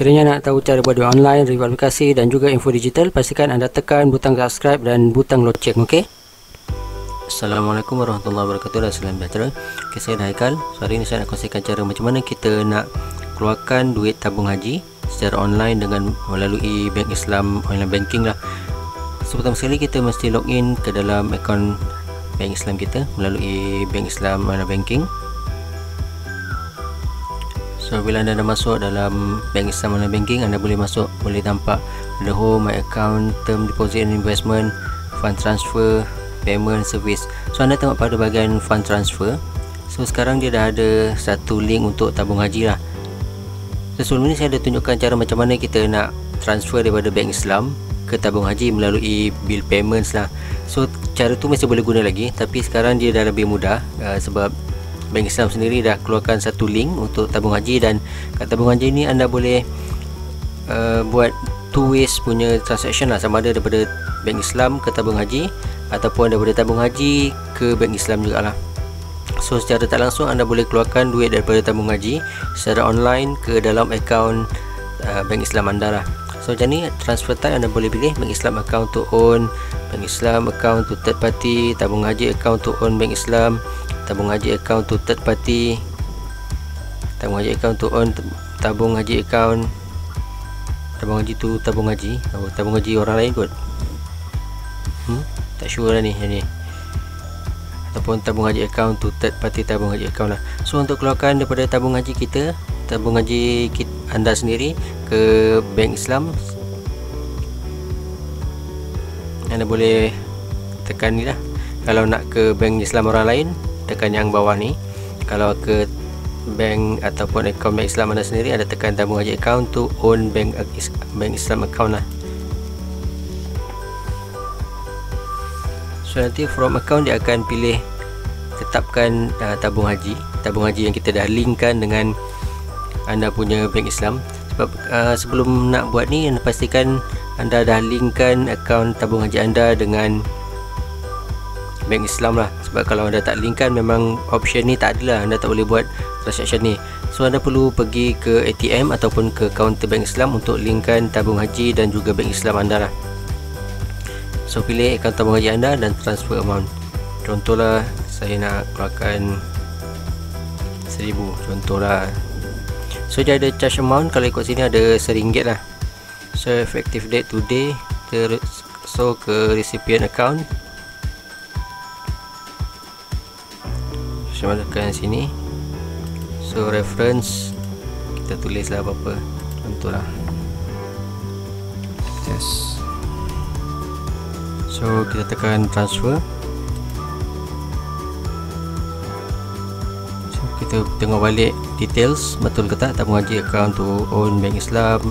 Sekiranya nak tahu cara duit online, aplikasi dan juga info digital, pastikan anda tekan butang subscribe dan butang loceng, okey? Assalamualaikum warahmatullahi wabarakatuh dan salam sejahtera. Okay, saya Haikal. So, hari ini saya nak kongsikan cara macam mana kita nak keluarkan duit tabung haji secara online dengan melalui bank Islam online banking lah. So, pertama sekali kita mesti login ke dalam akaun bank Islam kita melalui bank Islam online banking. So bila anda dah masuk dalam bank Islam online banking anda boleh masuk boleh tampak ada home, my account, term deposit and investment, fund transfer, payment service. So anda tengok pada bahagian fund transfer. So sekarang dia dah ada satu link untuk tabung haji lah. So sebelum ni saya ada tunjukkan cara macam mana kita nak transfer daripada bank Islam ke tabung haji melalui bill payments lah. So cara tu masih boleh guna lagi tapi sekarang dia dah lebih mudah uh, sebab Bank Islam sendiri dah keluarkan satu link untuk tabung haji dan kat tabung haji ni anda boleh uh, buat two ways punya transaction lah. Sama ada daripada Bank Islam ke tabung haji ataupun daripada tabung haji ke Bank Islam juga lah so secara tak langsung anda boleh keluarkan duit daripada tabung haji secara online ke dalam akaun uh, Bank Islam anda lah. So macam ni transfer type anda boleh pilih Bank Islam account to own Bank Islam account to third party tabung haji account to own Bank Islam tabung haji account to third party tabung haji account to own tabung haji account tabung haji tu tabung haji. Oh, tabung haji orang lain kot. Hmm? tak sure lah ni ni. Ataupun tabung haji account to third party tabung haji account lah. So untuk keluarkan daripada tabung haji kita tabung haji kita, anda sendiri ke bank Islam anda boleh tekan ni lah. Kalau nak ke bank Islam orang lain tekan yang bawah ni kalau ke bank ataupun akaun bank Islam anda sendiri ada tekan tabung haji account to own bank bank Islam account lah. So nanti from account dia akan pilih tetapkan uh, tabung haji. Tabung haji yang kita dah linkkan dengan anda punya bank Islam. Sebab uh, sebelum nak buat ni pastikan anda dah linkkan akaun tabung haji anda dengan bank Islam lah. Sebab kalau anda tak linkkan memang option ni tak ada lah anda tak boleh buat transaction ni. So anda perlu pergi ke ATM ataupun ke kaunter bank Islam untuk linkkan tabung haji dan juga bank Islam anda lah. So pilih akaun tabung haji anda dan transfer amount. Contohlah saya nak keluarkan seribu. Contohlah. So dia ada charge amount. Kalau ikut sini ada seringgit lah. So effective date today so ke recipient account saya tekan sini. So reference kita tulislah apa-apa. Contohlah yes. So kita tekan transfer. So kita tengok balik details. Betul ke tak? Tabung haji account to own bank Islam.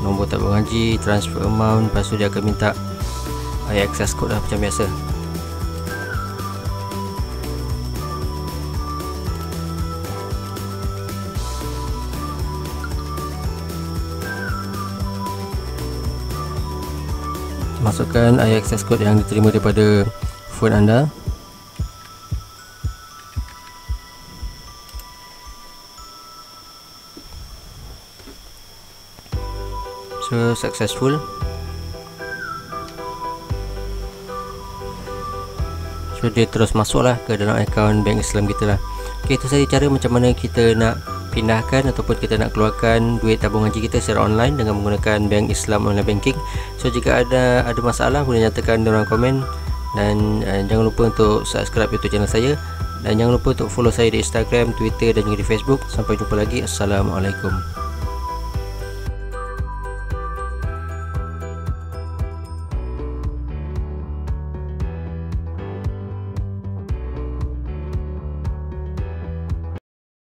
Nombor tabung haji transfer amount. Lepas tu dia akan minta access code lah macam biasa masukkan access code yang diterima daripada phone anda. So successful. So dia terus masuk lah ke dalam akaun bank Islam kita lah. Ok itu saja cara macam mana kita nak pindahkan ataupun kita nak keluarkan duit tabung haji kita secara online dengan menggunakan bank Islam online banking. So jika ada ada masalah boleh nyatakan ruang komen dan uh, jangan lupa untuk subscribe YouTube channel saya dan jangan lupa untuk follow saya di Instagram, Twitter dan juga di Facebook. Sampai jumpa lagi. Assalamualaikum.